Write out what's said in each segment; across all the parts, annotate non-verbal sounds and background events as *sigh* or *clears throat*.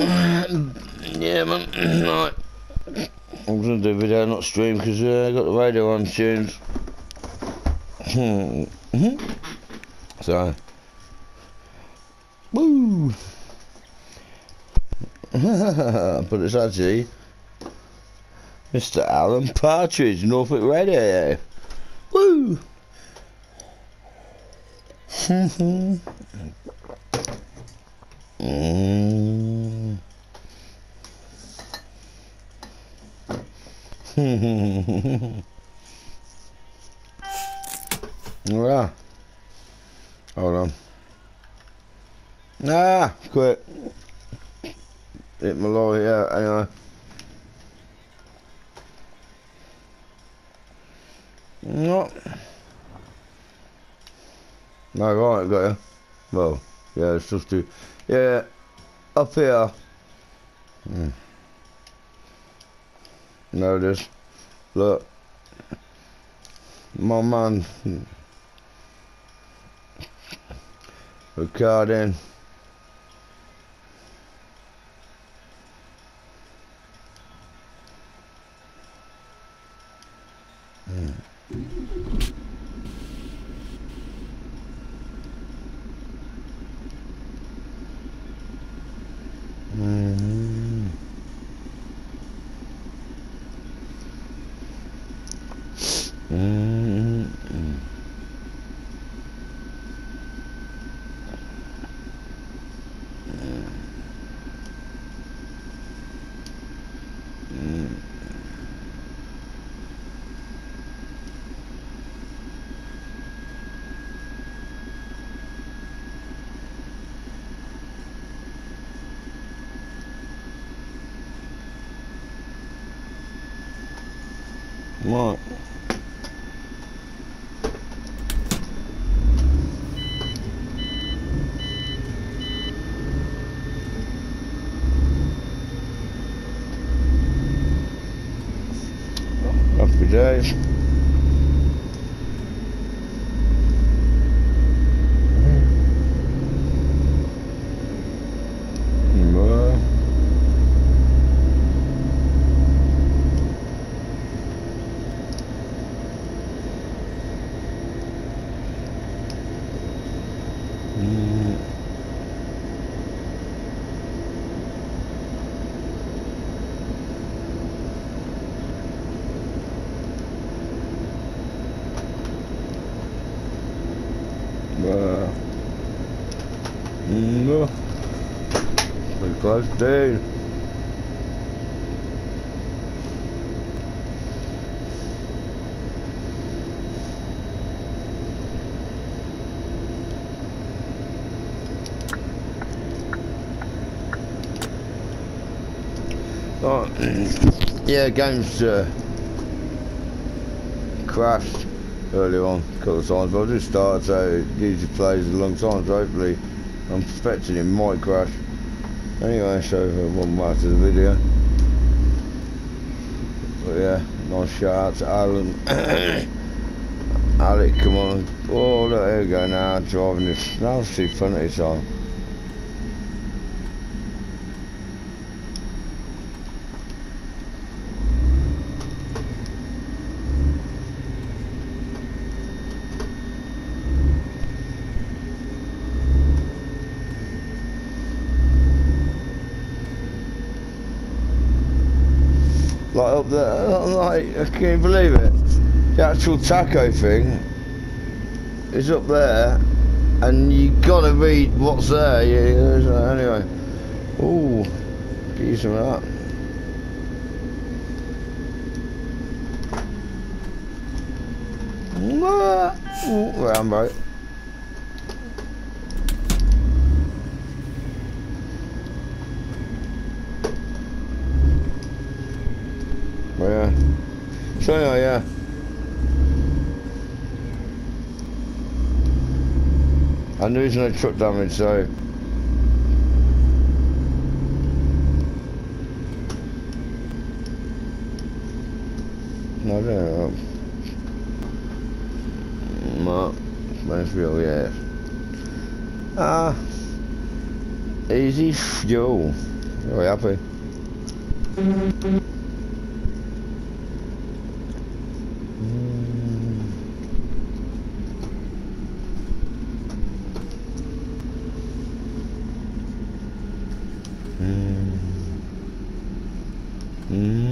*coughs* yeah, man. *clears throat* Right. I'm gonna do video, not stream, because uh, I got the radio on tuned. Hmm. *coughs* so. *coughs* Woo! but it's actually Mr. Alan Partridge, Norfolk Radio. Woo! *laughs* mm. *laughs* yeah. Hold on. Ah, quit. Hit my lorry out, anyway. No. No, right, got you. Well, yeah, it's just to, yeah, up here. Hmm. No, this, look, my man, recording. Right. Happy days. Well. Mm. Well. No. Pretty close dude. Oh, *clears throat* yeah, games uh, crashed earlier on a couple of times, but I just started, so it usually plays a long time, so hopefully I'm expecting it might crash. Anyway, so one more to the video. But yeah, nice shout out to Alan. *coughs* Alec, come on. Oh, look, there we go now, driving this nasty funny time. like up there, like I can't believe it. The actual taco thing is up there, and you gotta read what's there. Yeah, anyway. Ooh, get some of that. Mwah. Ooh, Rambo. Yeah. So yeah. And there is no truck damage, so no, know. No, that's real, yeah. Ah, easy fuel. Very happy. Mm. Mm.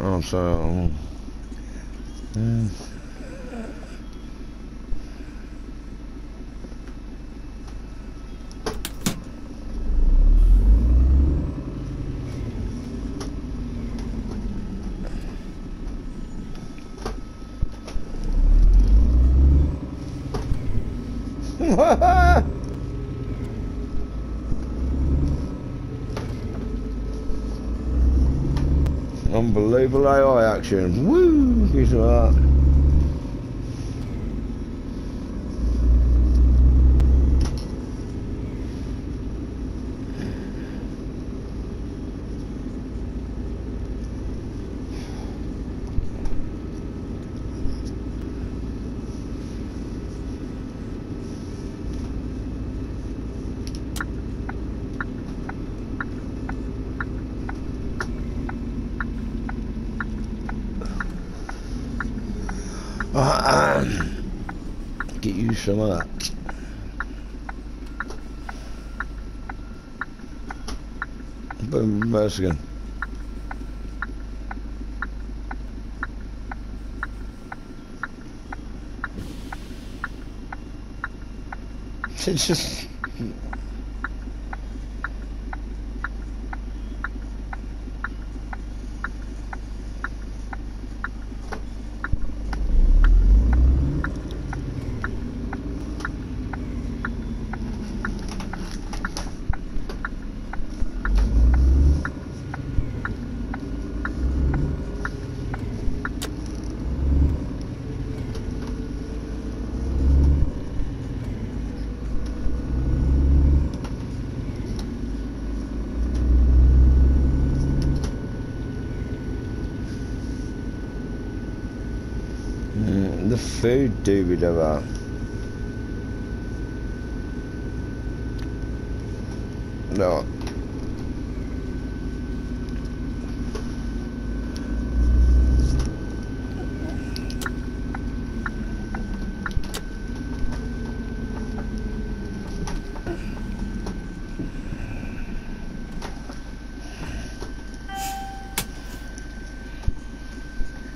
Oh, so. Mm. Unbelievable AI action. Woo! He's that. Of that. Boom, Mexican. It's just food doobie about. No.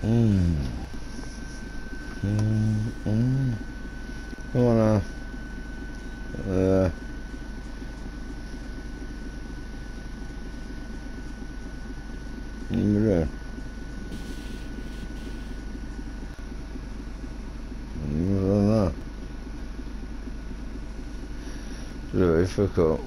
Mm. Mm, mm. Come on now. Uh. Nummer Nummer Really difficult.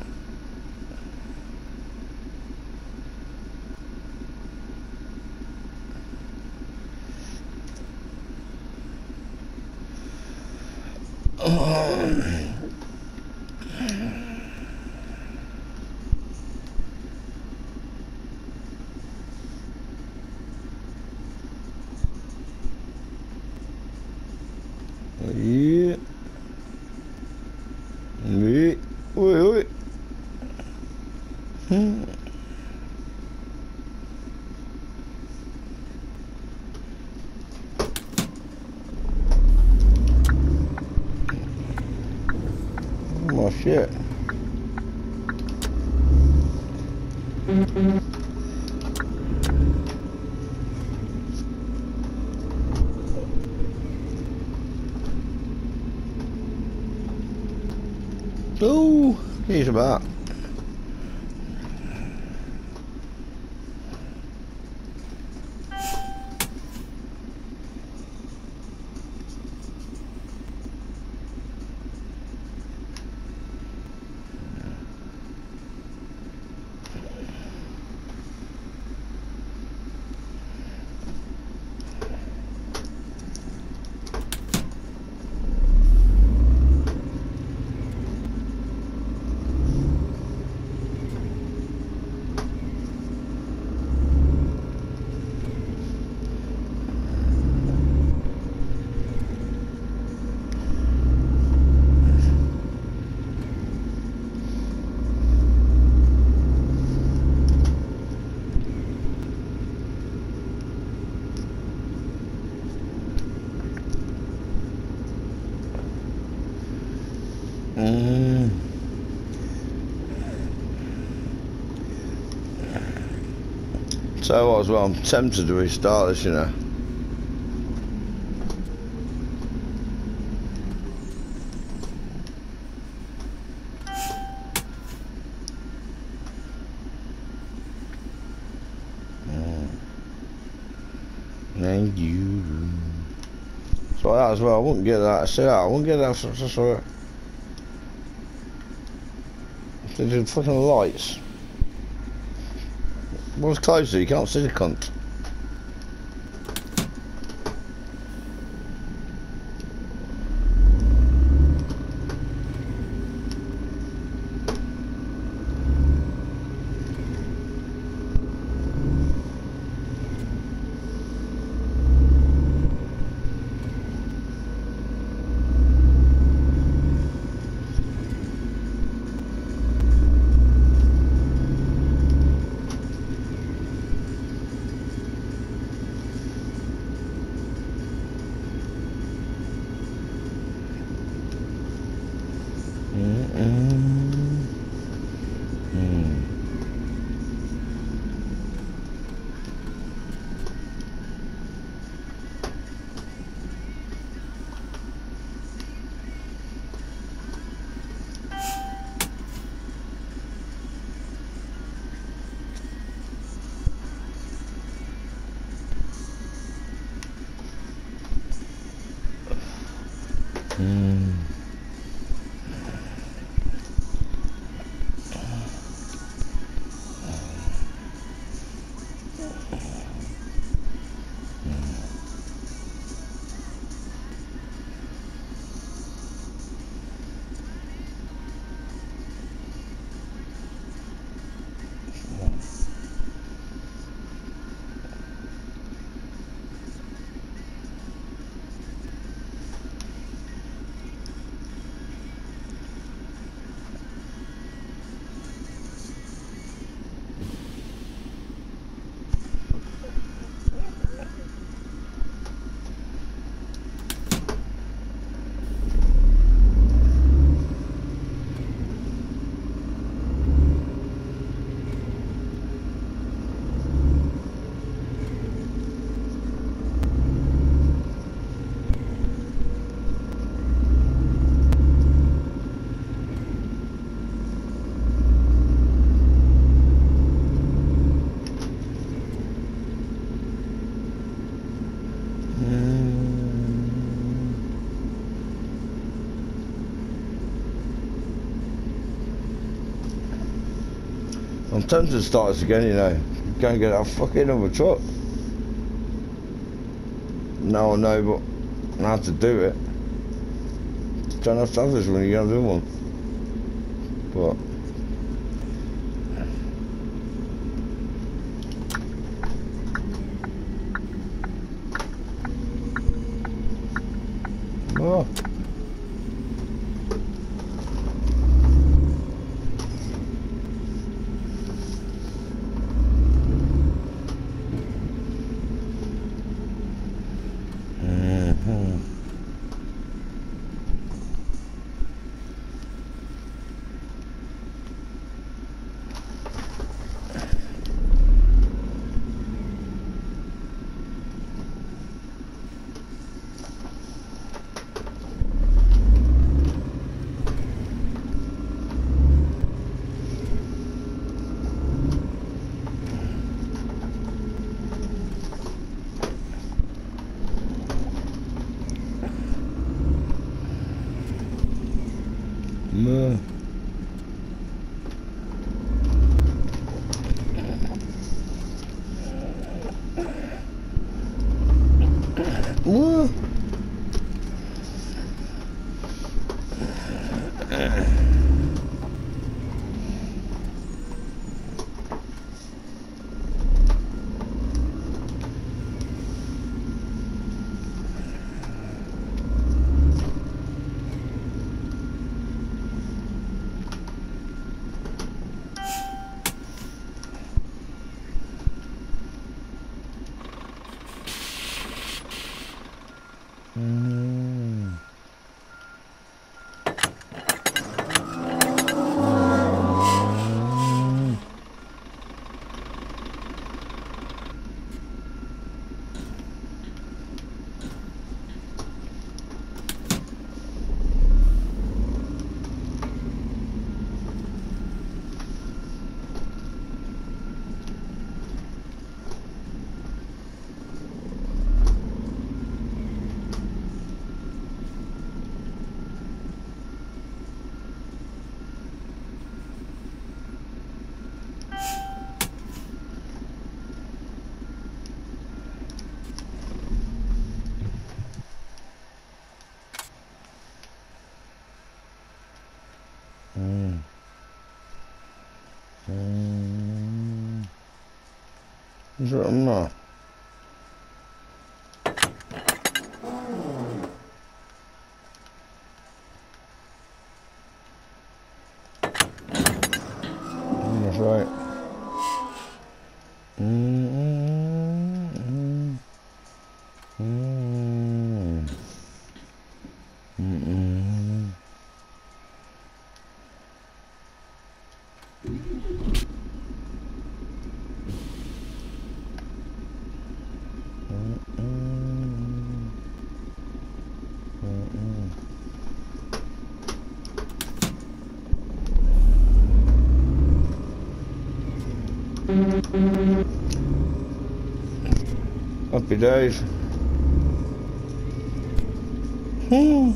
Yeah. Oui. Oui, oui. Hmm. Oh shit. Oh, he's about. So I was well, I'm tempted to restart this, you know. Mm. Thank you. So that as well, I wouldn't get that. See that? I wouldn't get that. So, so, so. They did fucking lights. What's so You can't see the cunt. Mm. I'm tempted to start this again, you know. Go and get that fucking other truck. No, I know, but have to do it. Don't have to have this when you're gonna do one. But oh. Something not. That's Happy days. Hmm.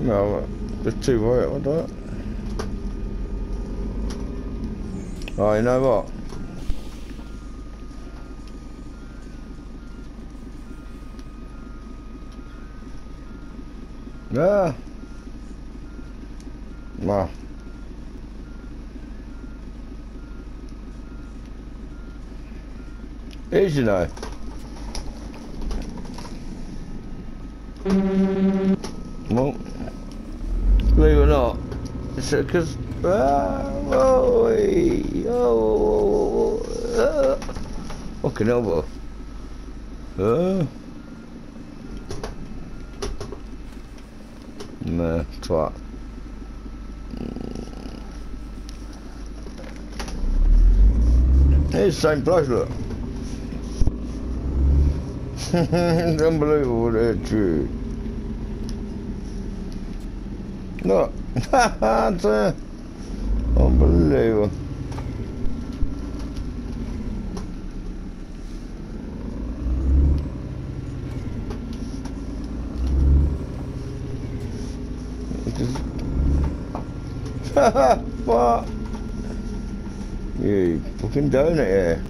No, it's too white, what that? Oh, you know what? Yeah. Wow. You know. Well, believe it or not, it's because. Ah, oh, hey, oh, uh, fucking elbow. Uh, nah, twat. It's same place, look. *laughs* it's unbelievable, that true. Look, *laughs* it's uh, unbelievable. *laughs* what? You fucking donut here.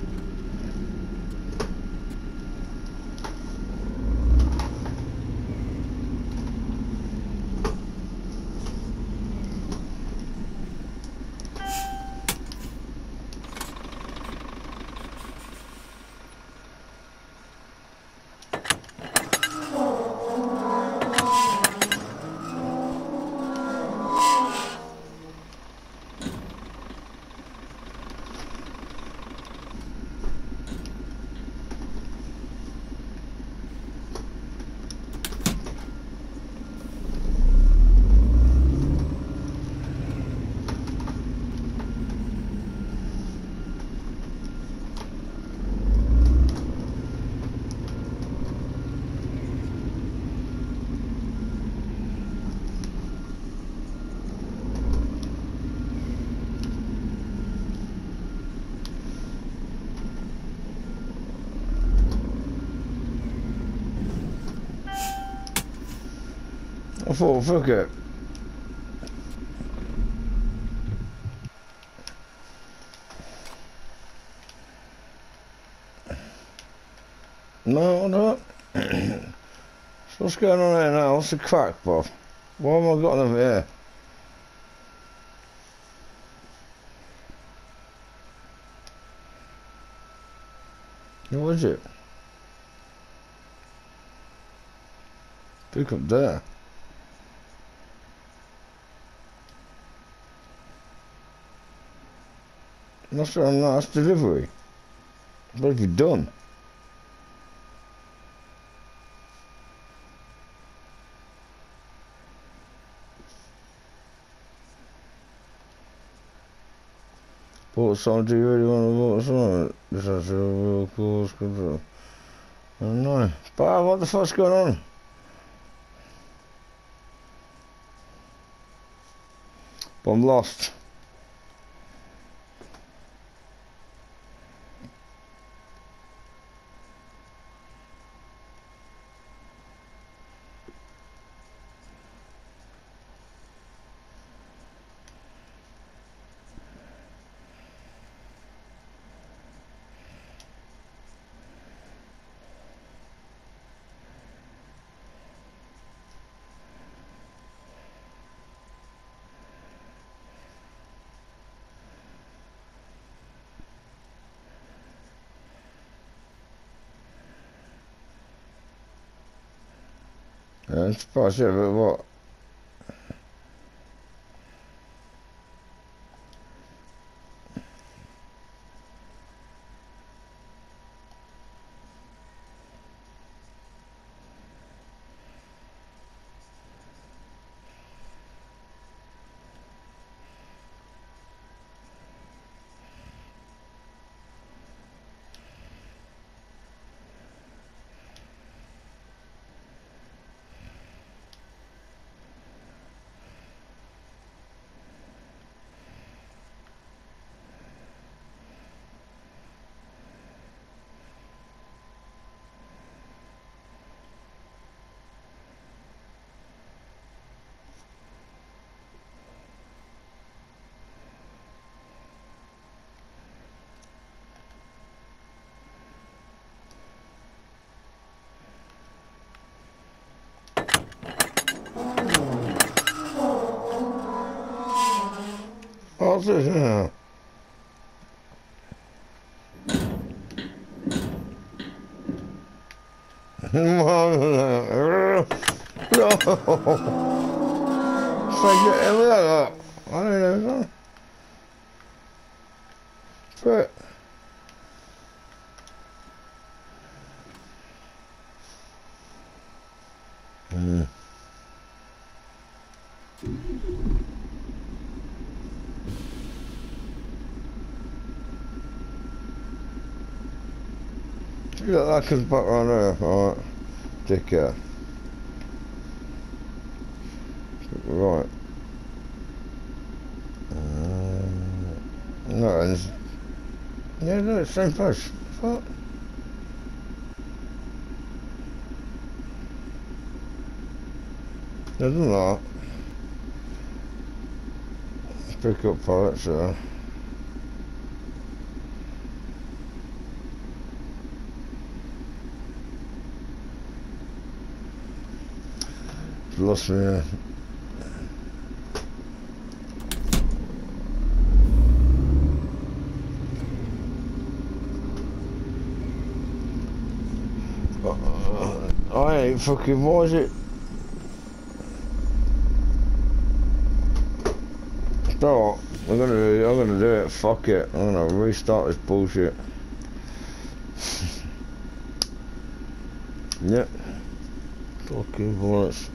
Oh, I thought, fuck it. No, no. so what's going on here now? What's the crack, Bob? Why have I got them here? What is it? Look up there. That's not that's delivery. What have you done? Bought some, do you really want to bought some? This has a real cool control. I don't know. But what the fuck's going on? I'm lost. I'm surprised, but what? This now? *laughs* no. Thank you. I don't know. But. Mm. Look, that comes back around there. Alright. Take care. Right. Uh, no, it's, yeah, no, it's same place. Fuck. Doesn't that? Pick up pallets there. Uh, I ain't fucking, what is it? Start. I'm gonna do I'm gonna do it, fuck it. I'm gonna restart this bullshit. *laughs* yep. Fucking bullets.